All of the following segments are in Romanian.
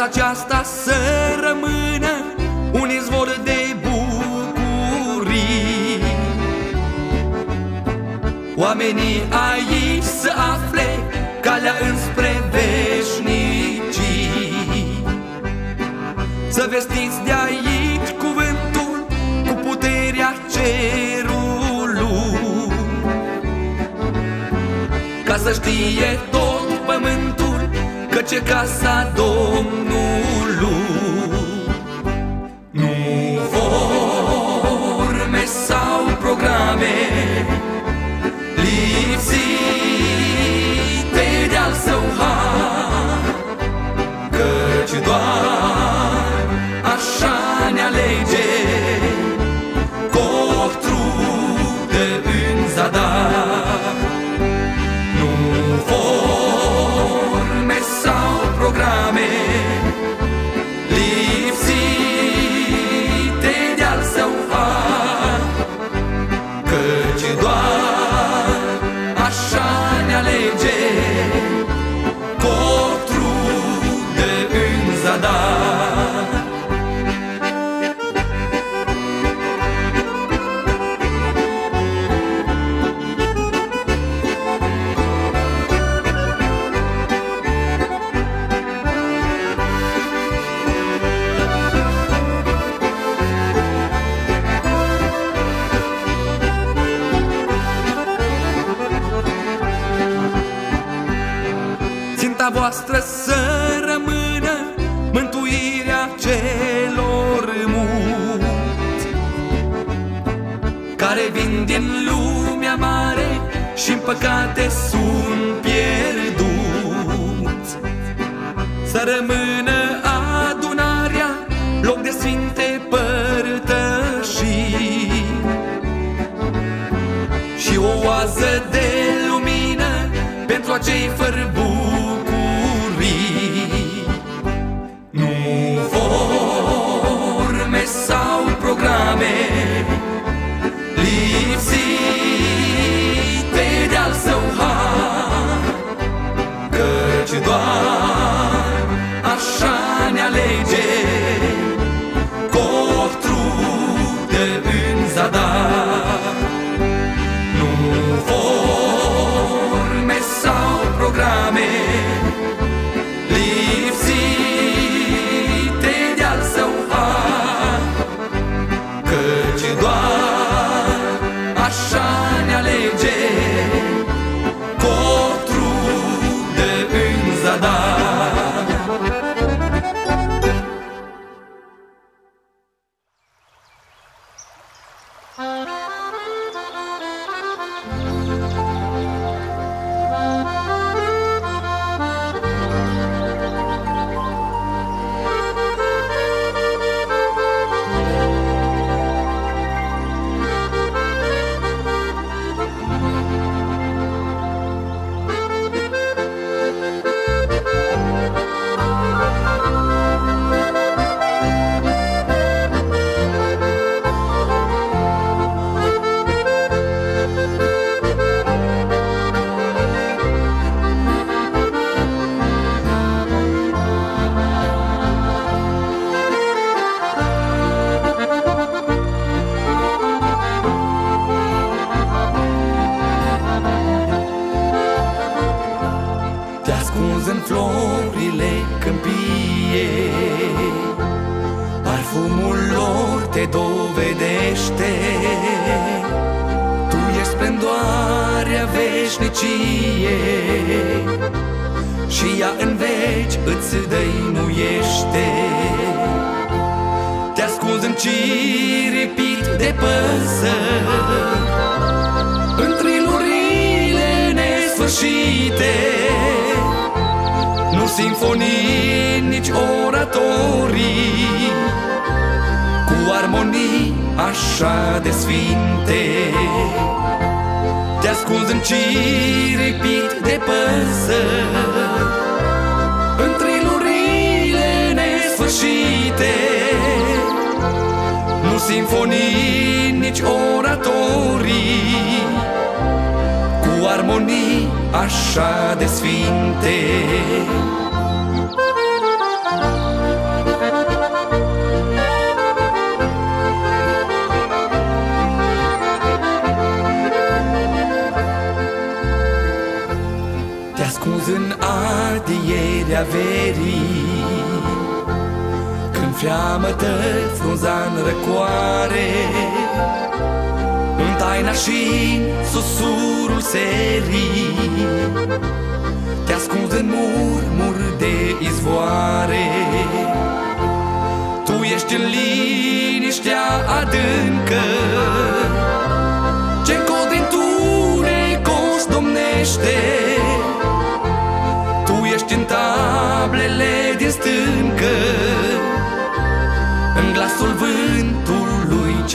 casa aceasta să rămână un izvor de bucurii. Oamenii aici să afle calea înspre veșnicii. Să vestiți de aici cuvântul cu puterea cerului. Ca să știe tot pământul Căci e casa Domnului. Nu forme sau programe Lipsite de al său har. Căci doar care vin din lumea mare și în păcate sunt pierduți. Să rămână adunarea, loc de sfinte părtășii și o oază de lumină pentru acei fără Și ea în veci îți dăinuiește. Te ascunzi în ciripit de păsări. În trilurile nesfârșite Nu simfonii, nici oratorii. Cu armonii așa de sfinte Te ascunzi în ciripit de păsări În trilurile nesfârșite. Nu simfonii, nici oratorii Cu armonii așa de sfinte ardierea verii Când freamătă frunza în răcoare În taina și susurul serii Te ascunzi în murmur de izvoare. Tu ești în liniștea adâncă ce din tunecos domnește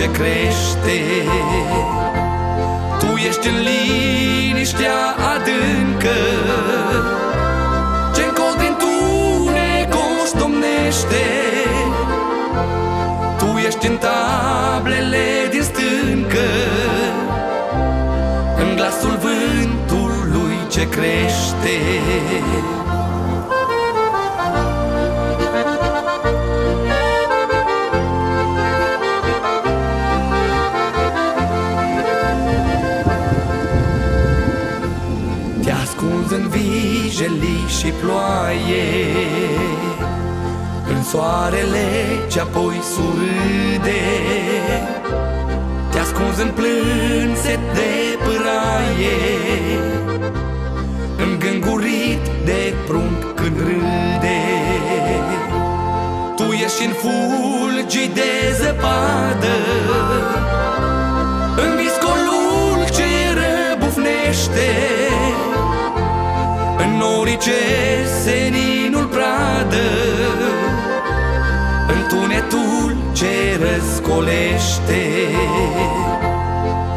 ce crește. Tu ești în liniștea adâncă. Ce din tunecos domnește Tu ești în tablele din stâncă. În glasul vântului ce crește și ploaie. În soarele ce apoi surâde Te ascunzi în plânset de pâraie. Îngângurit de prunc când râde Tu ești în fulgi de zăpadă. În viscolul ce răbufnește strice seninul pradă. Întunetul ce răscolește.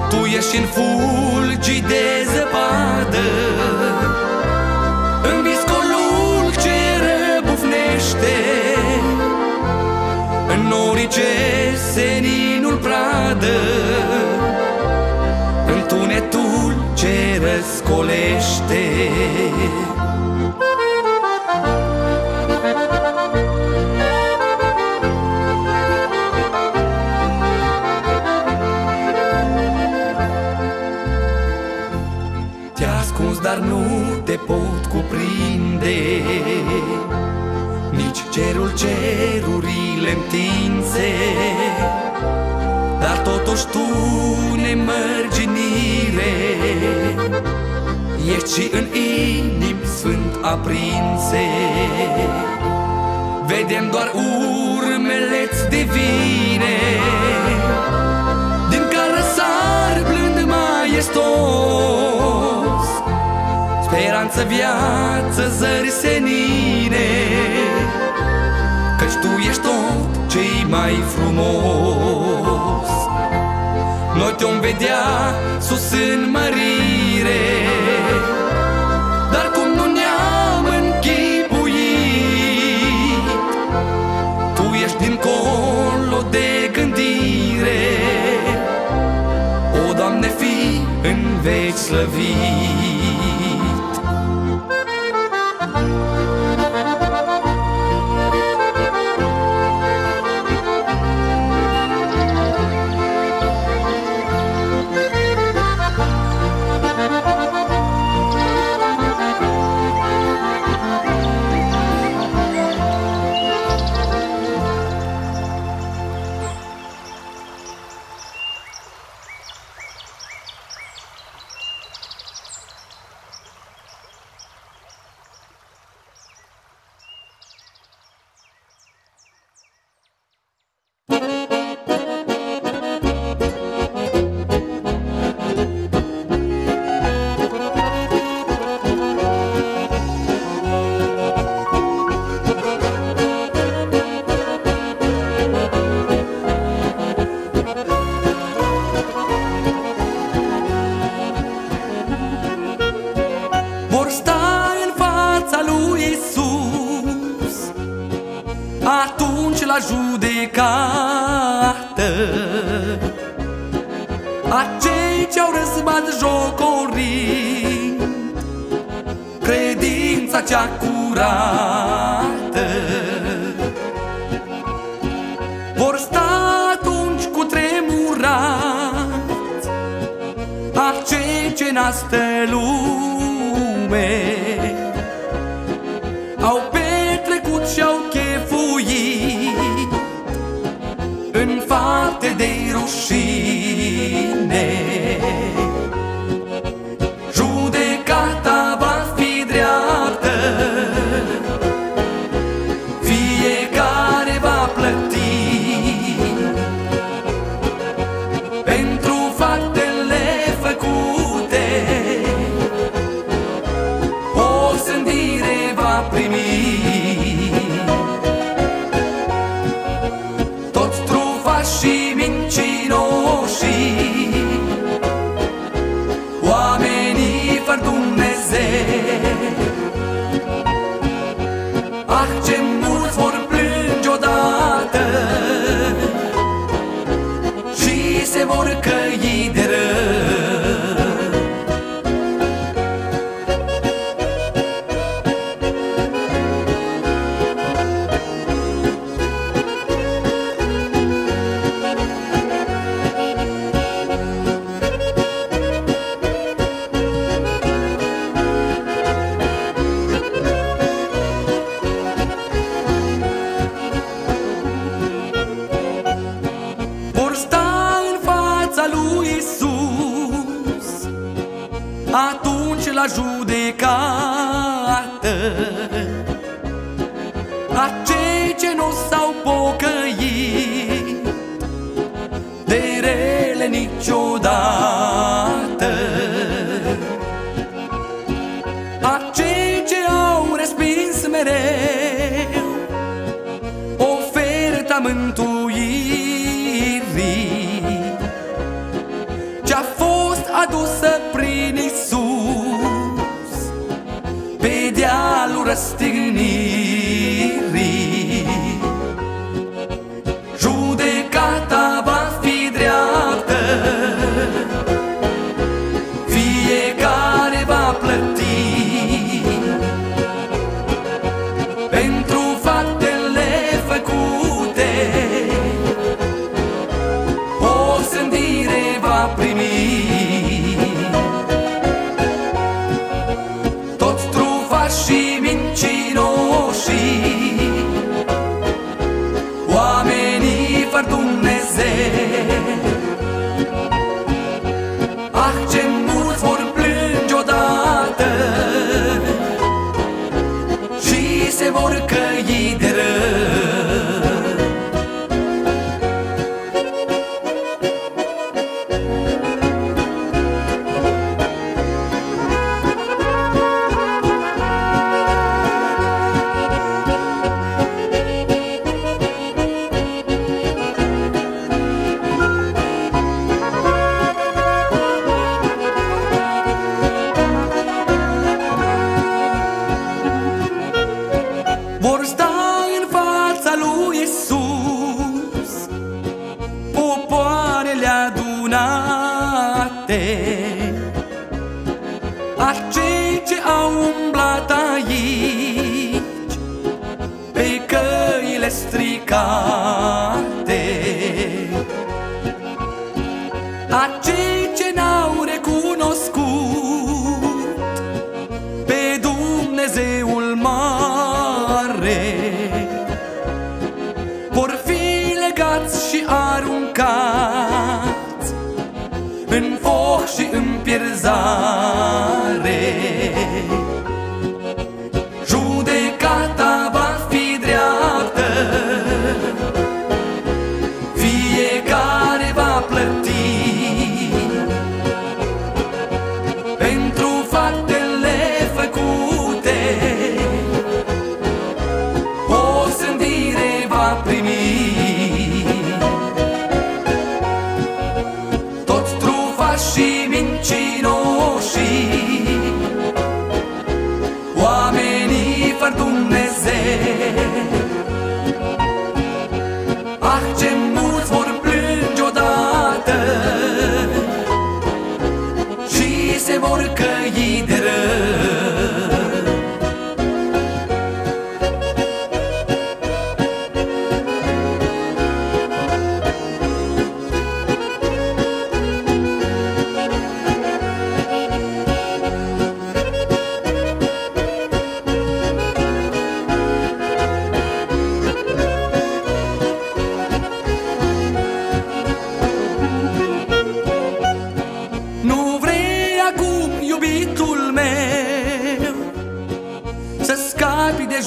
Tu ești în fulgi de zăpadă. În viscolul ce răbufnește. În norii ce seninul pradă. Întunetul ce răscolește. Dar nu te pot cuprinde. Nici cerul cerurile întinse Dar totuși tu, nemărginire Ești și în inim sfânt aprinse. Vedem doar urmele-ți divine Din care sar blând maestos Speranță, viață, zări senine. Căci Tu ești tot ce mai frumos. Noi te-om vedea sus în mărire. Dar cum nu ne-am închipuit Tu ești dincolo de gândire. O, Doamne, fi în veci slăvit la judecată. Acei ce nu s-au pocăit de rele niciodată.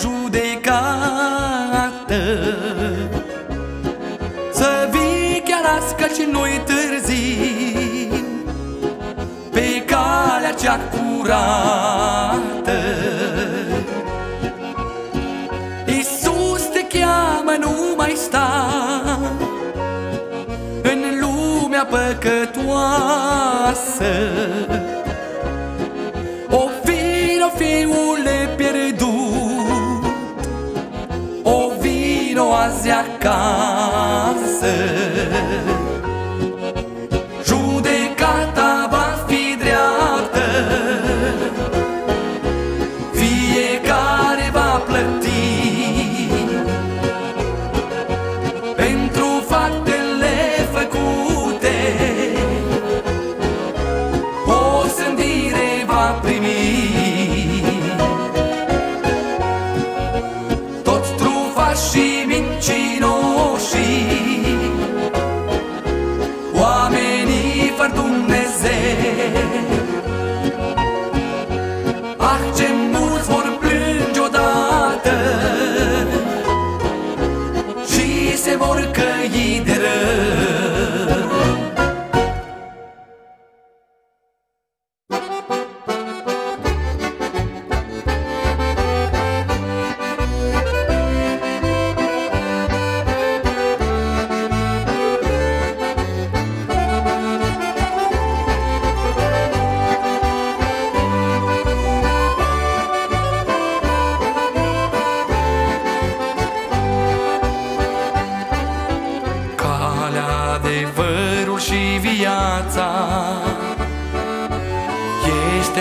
judecată. Să vii chiar azi că și noi târzim Pe calea cea curată. Iisus te cheamă, nu mai sta În lumea păcătoasă.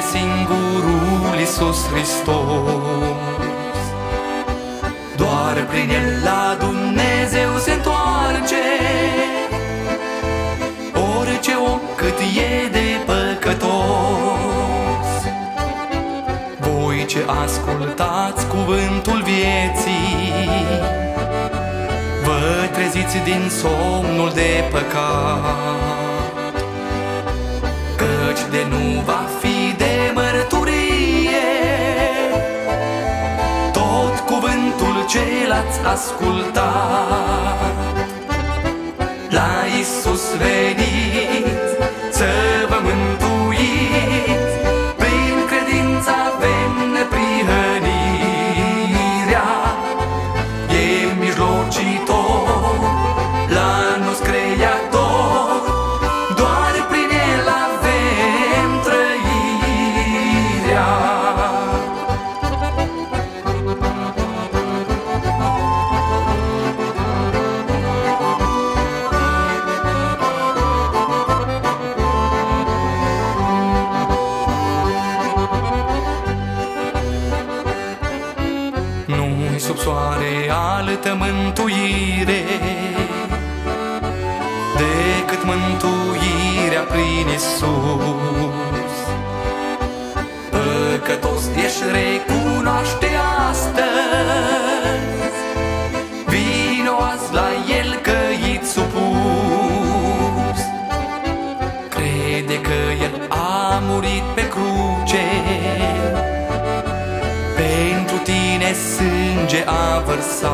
Este singurul Iisus Hristos. Doar prin El la Dumnezeu se întoarce. Orice om cât e de păcătos. Voi ce ascultați cuvântul vieții treziți din somnul de păcat. Căci de nu va fi ce l-ați ascultat La Iisus venit pe cruce, pentru tine sânge a vărsat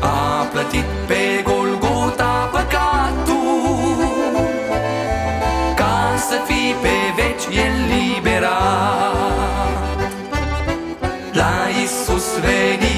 A plătit pe Golgota păcatul Ca să fii pe veci el liberat La Iisus venit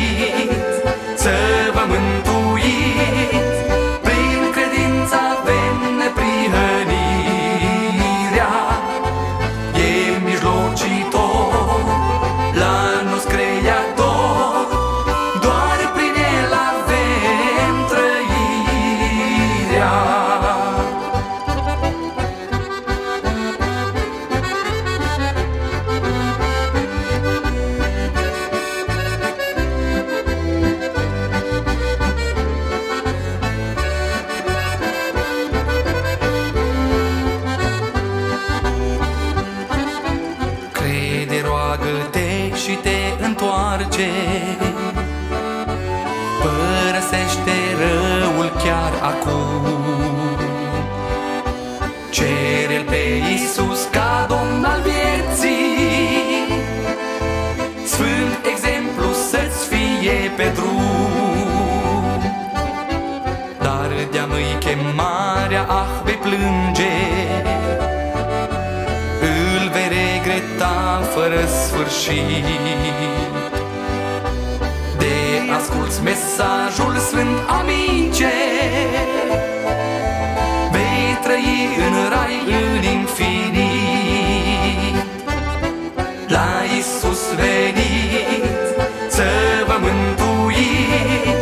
plânge. Îl vei regreta fără sfârșit. De asculți mesajul sfânt amice. Vei trăi în rai în infinit. La Iisus venit să vă mântuiți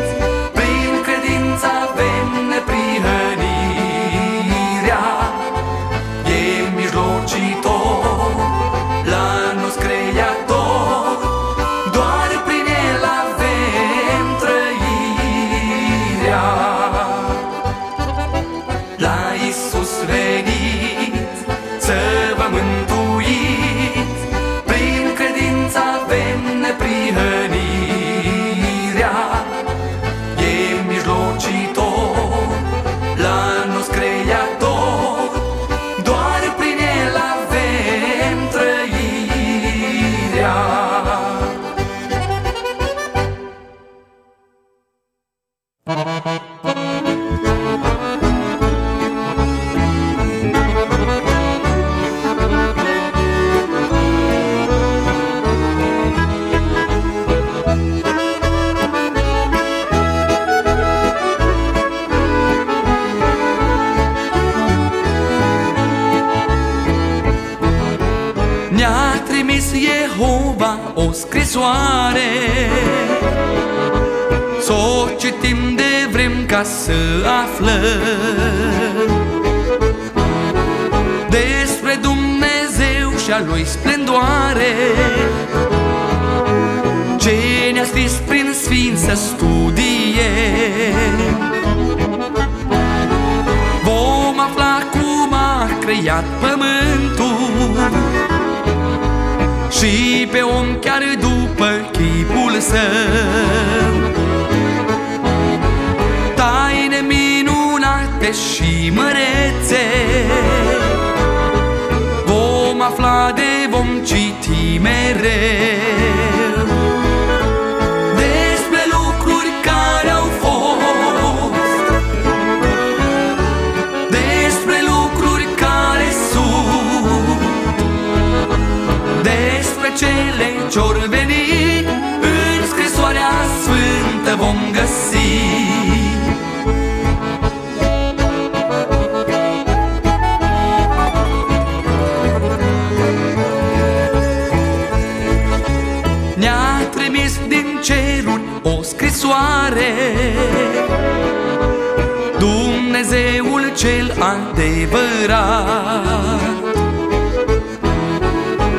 adevărat.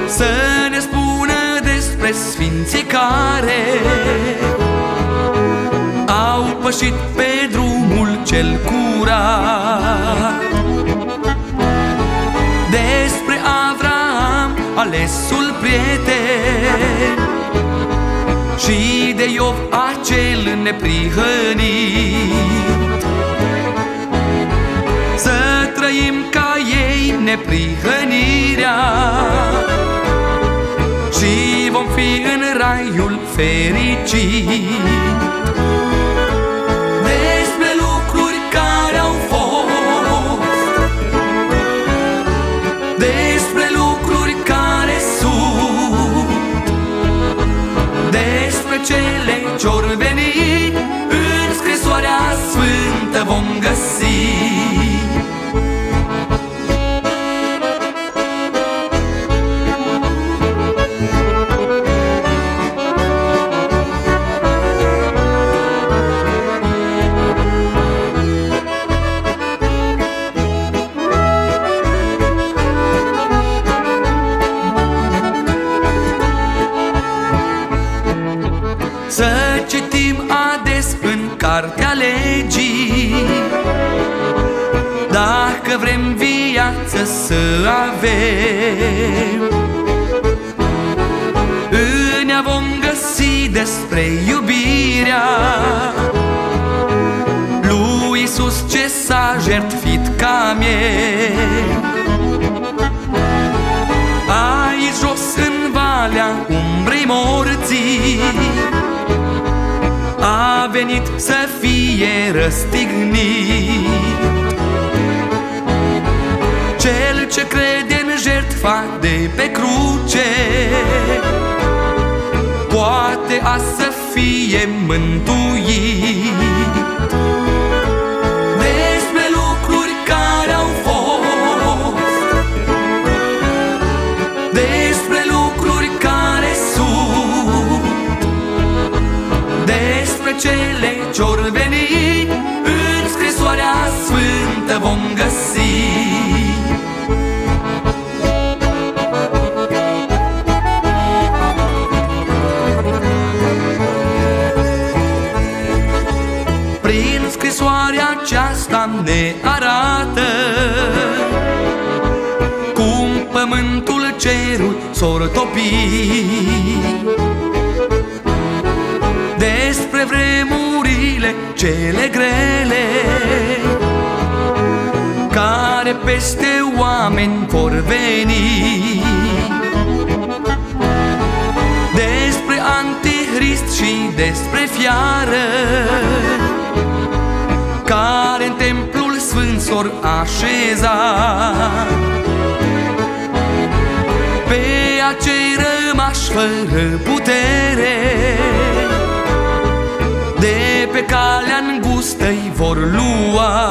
Să ne spună despre sfinții care Au pășit pe drumul cel curat. Despre Avram, alesul prieten și de Iov acel neprihănit neprihănirea. Și vom fi în raiul fericit cartea legii. Dacă vrem viață să avem În ea vom găsi despre iubirea Lui Iisus ce s-a jertfit ca mie Aici jos în valea umbrei morții a venit să fie răstignit. Cel ce crede în jertfa de pe cruce Poate a să fie mântuit cele ce-or veni În scrisoarea sfântă vom găsi. Prin scrisoarea aceasta ne arată Cum pământul cerul s-or topi despre vremurile cele grele Care peste oameni vor veni. Despre antihrist și despre fiară Care în templul sfânt s-or așeza. Pe acei rămași fără putere pe calea îngustă-i vor lua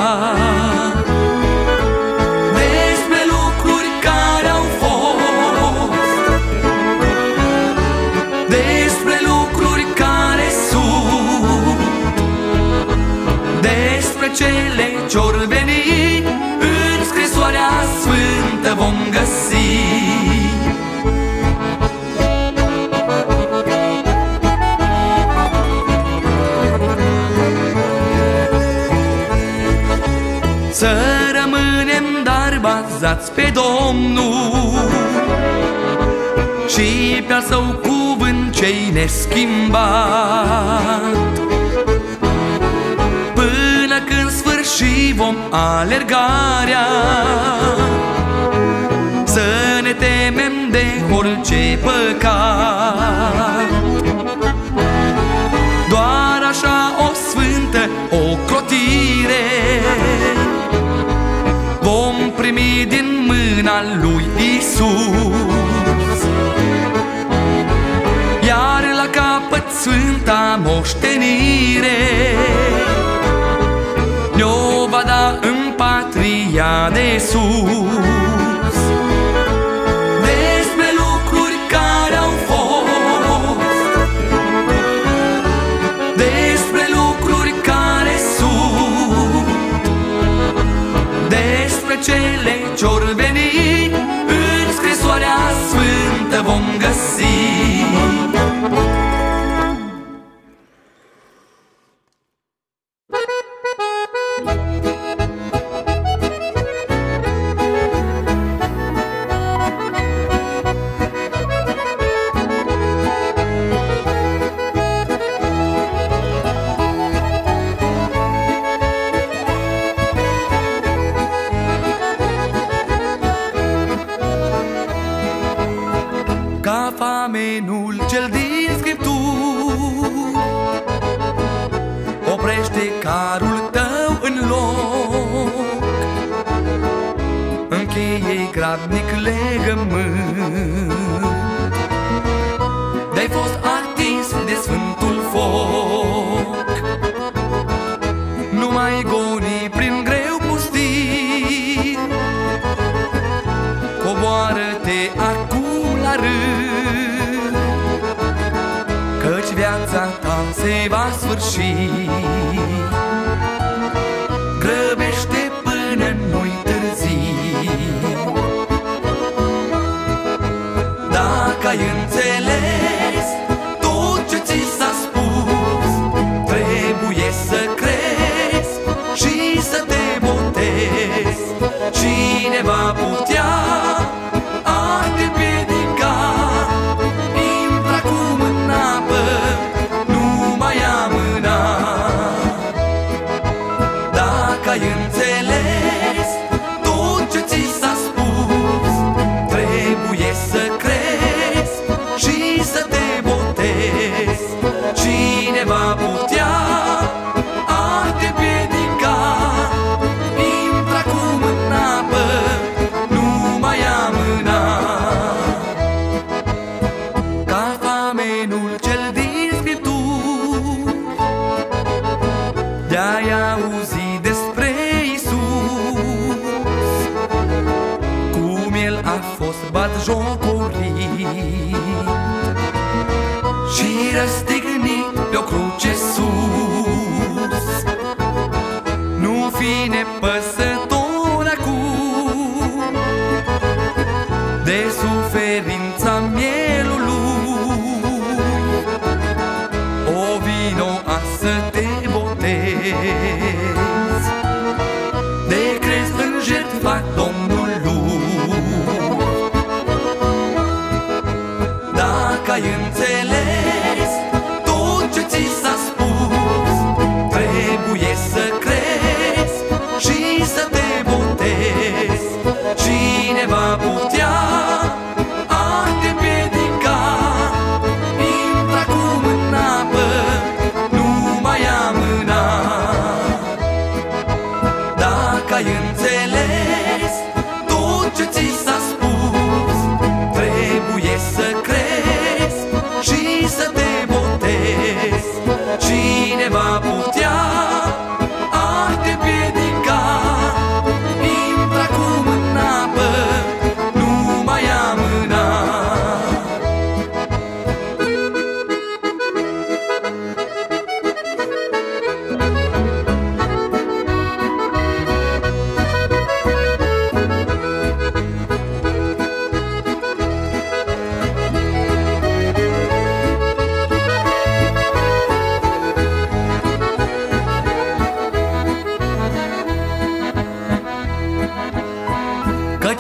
lăuzați pe Domnul. Și pe al său cuvânt cei neschimbat. Până când sfârșit vom alergarea. Să ne temem de orice păcat. Doar așa o sfântă ocrotire și din mâna lui Isus. Iar la capăt sfânta moștenire Ne-o va da în patria de sus fecior În scrisoarea sfântă vom găsi.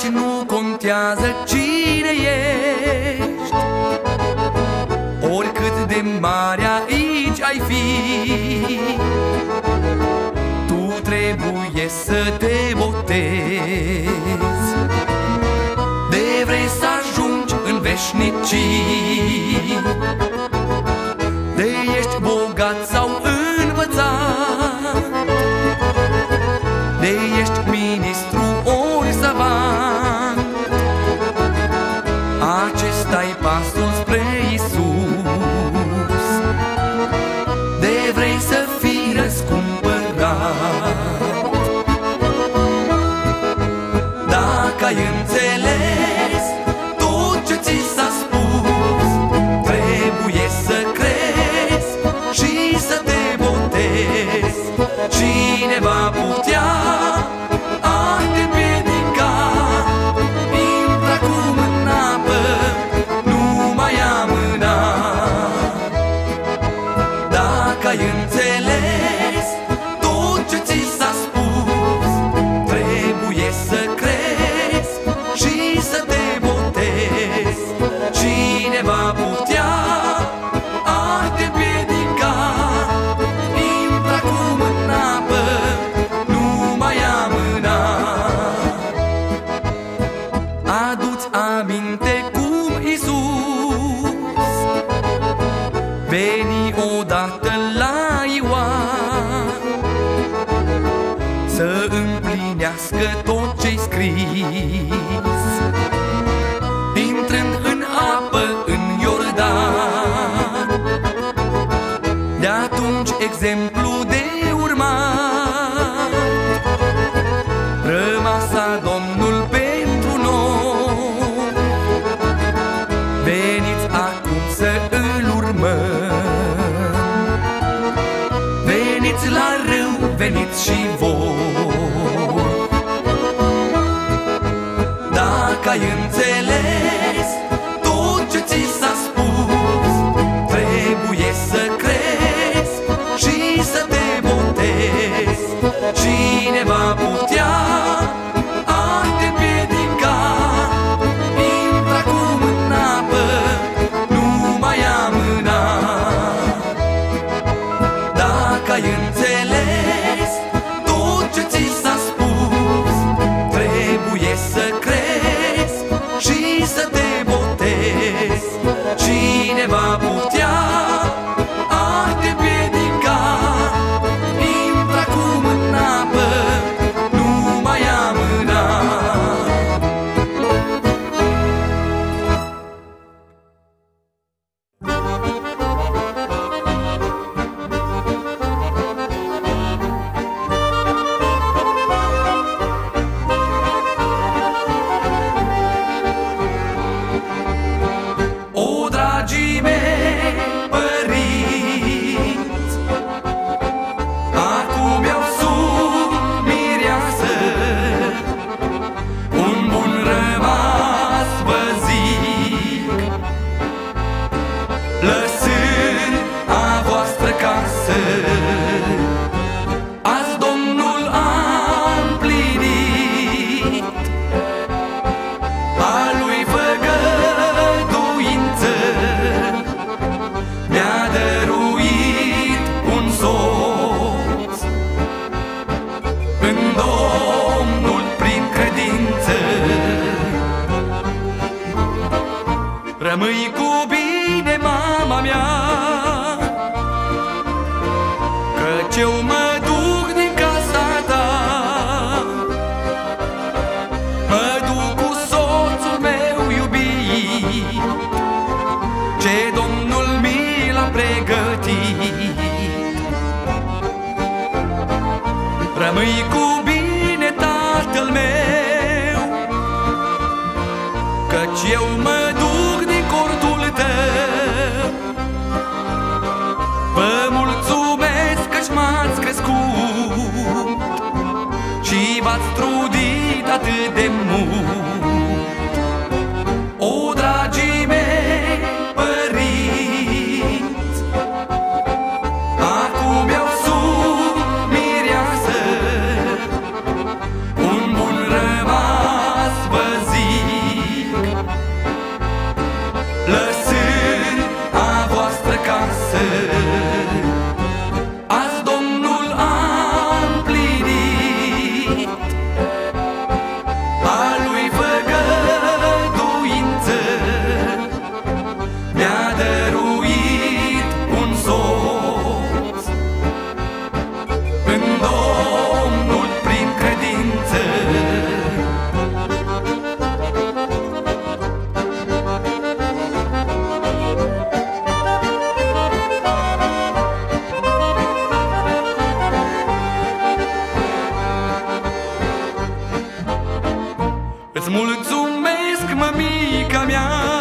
faci nu contează cine ești. Oricât de mare aici ai fi Tu trebuie să te botezi. De vrei să ajungi în veșnicii exemplu de urmat. Îți mulțumesc, mămica mea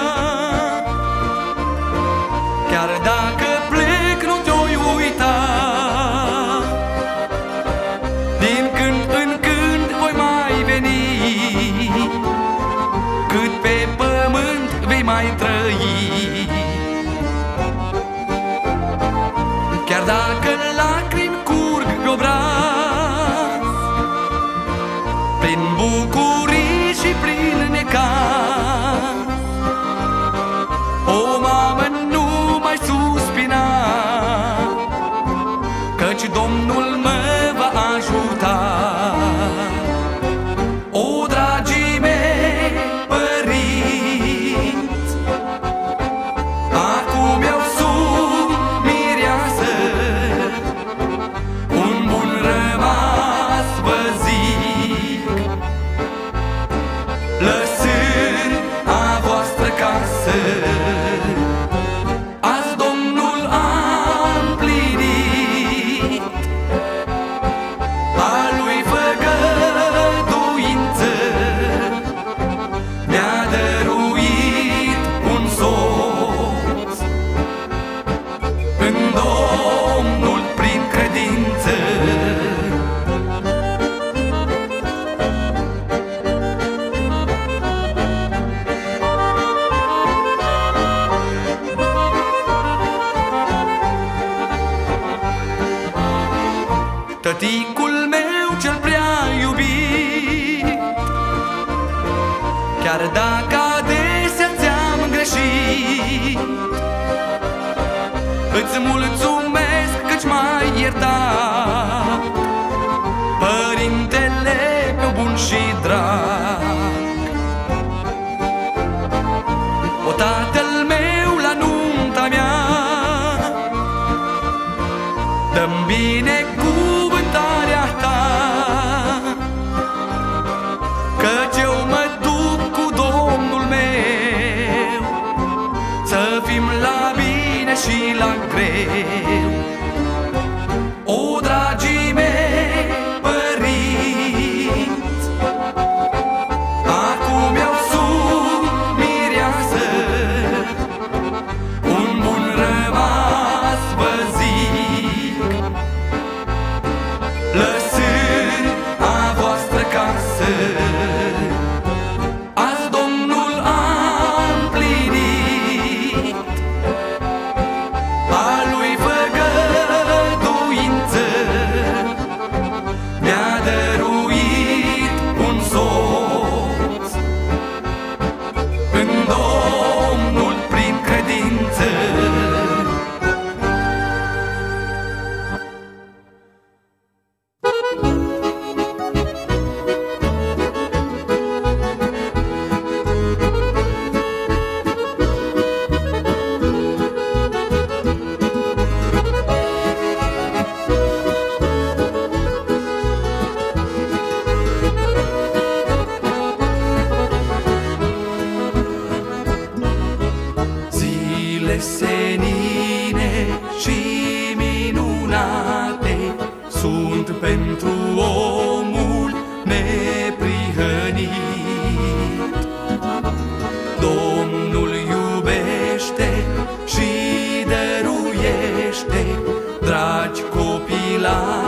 dăruiește Dragi copilași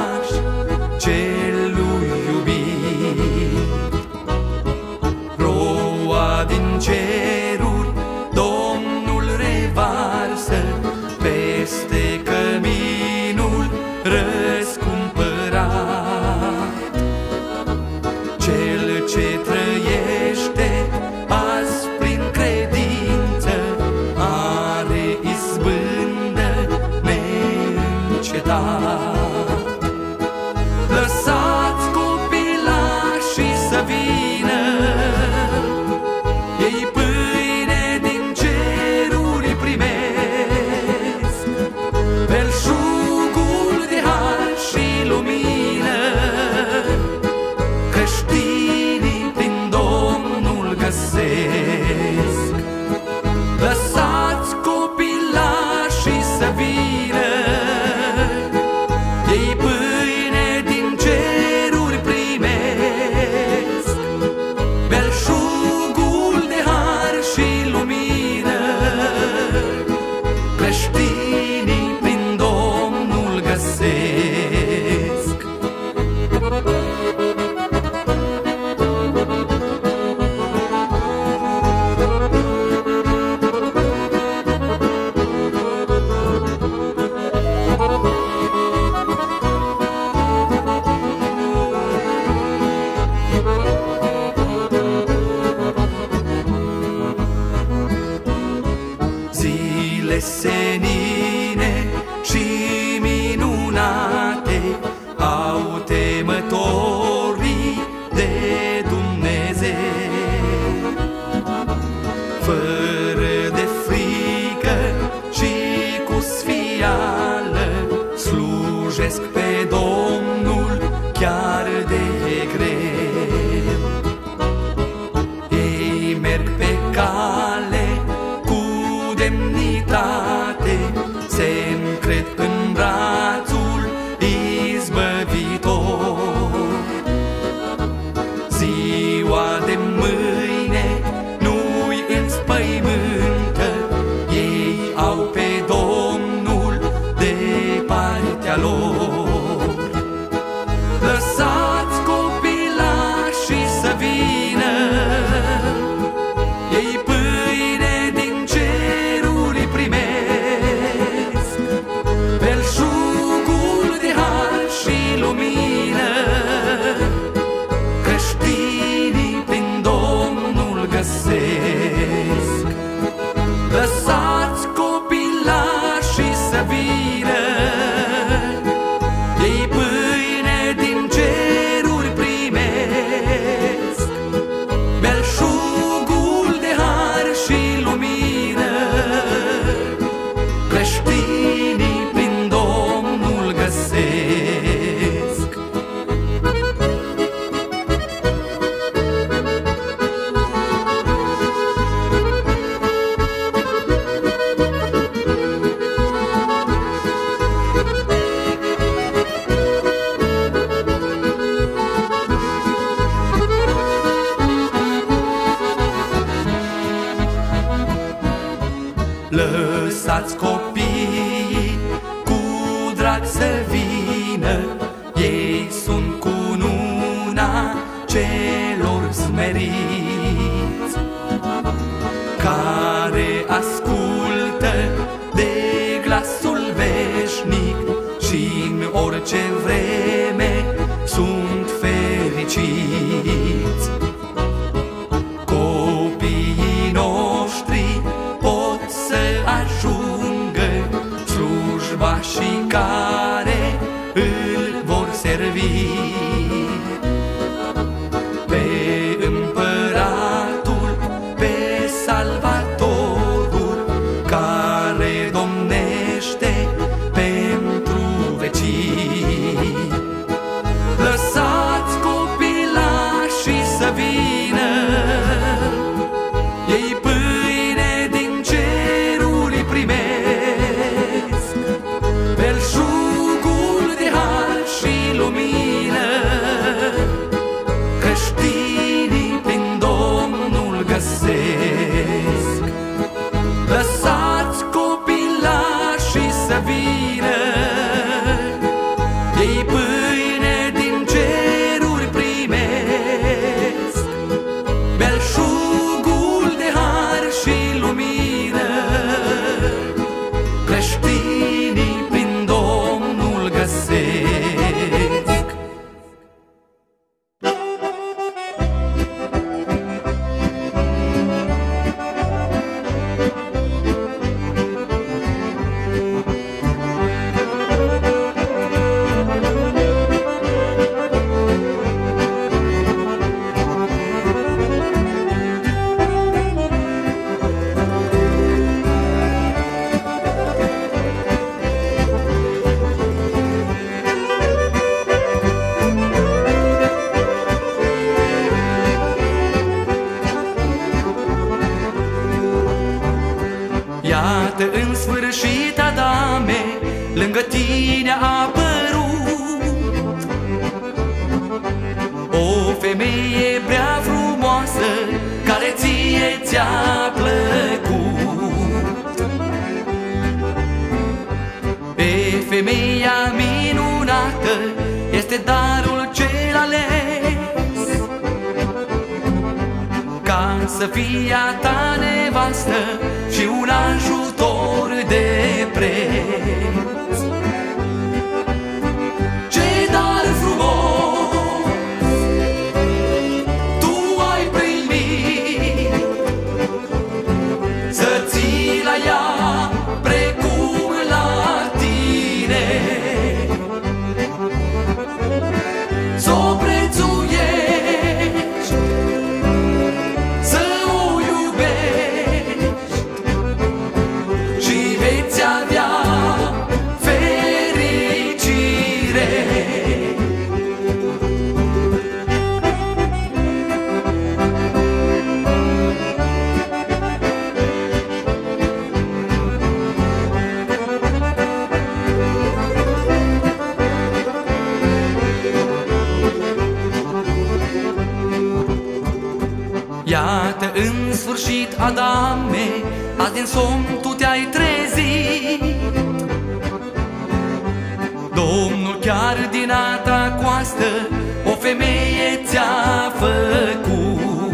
sfârșit, Adame, lângă tine a apărut. O femeie prea frumoasă, care ție ți-a plăcut. Pe femeia minunată este darul cel ales. Ca să fie a ta nevastă și un ajutor de Adame, azi din somn tu te-ai trezit. Domnul chiar din a ta coastă o femeie ți-a făcut.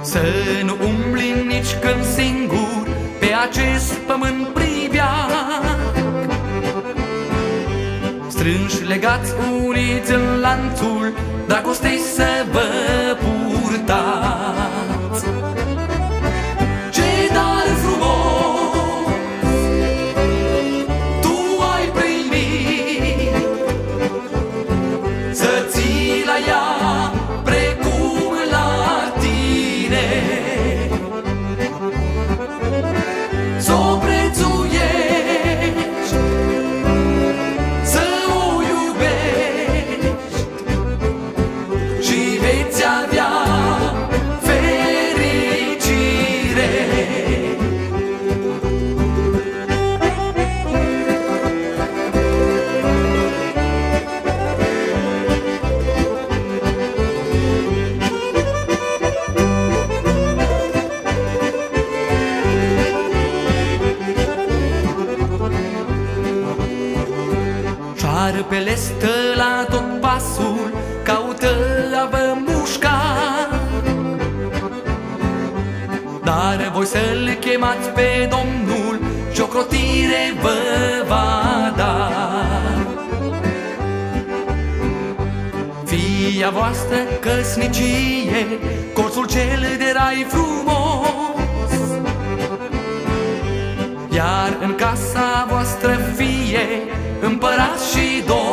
Să nu umbli nici când singur pe acest pământ pribeac Strânși legați uniți în lanțul dragostei să vă purtați Ce stă la tot pasul Caută a vă mușca. Dar voi să-L chemați pe Domnul Și o crotire vă va da. Fia voastră căsnicie Corțul cel de rai frumos. Iar în casa voastră fie Împărat și Domn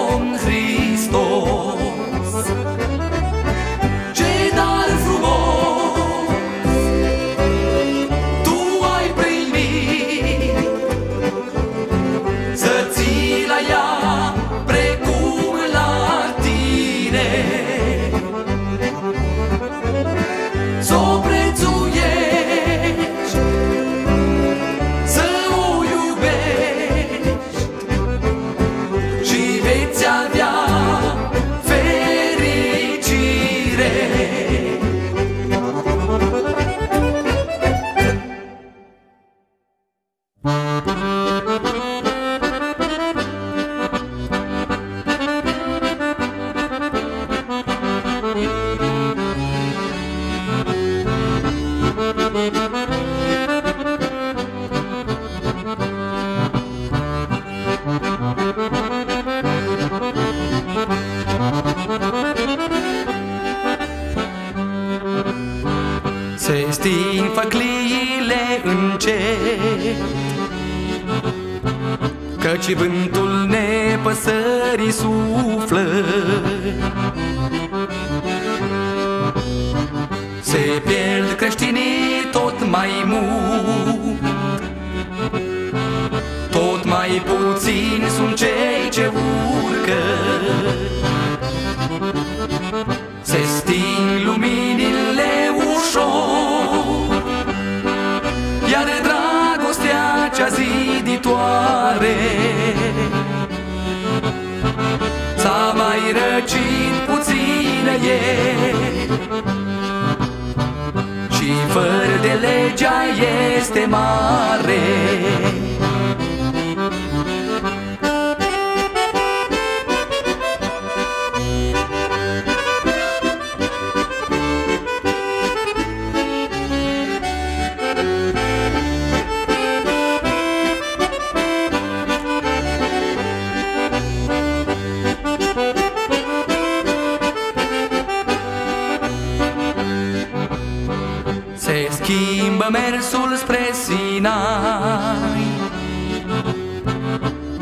mersul spre Sinai.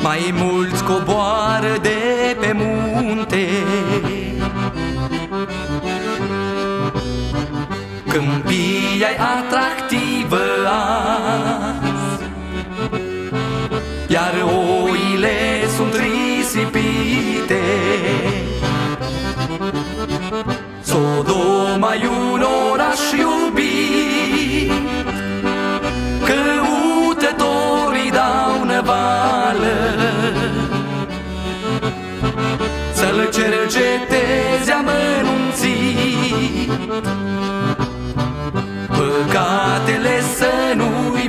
Mai mulți coboară de pe munte. Câmpia e atractivă azi Iar oile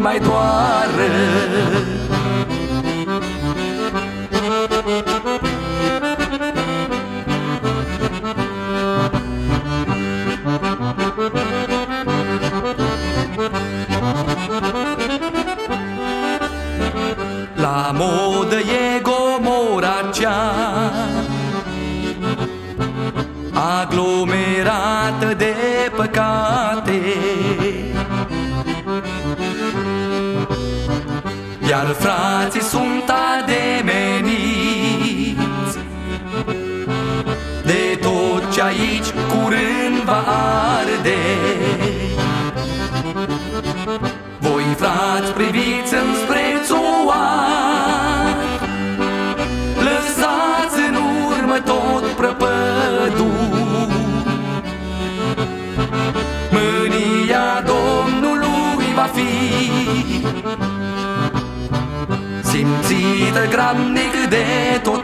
mai doară curând va arde. Voi frați priviți înspre țoar Lăsați în urmă tot prăpădul. Mânia Domnului va fi Simțită grabnic de tot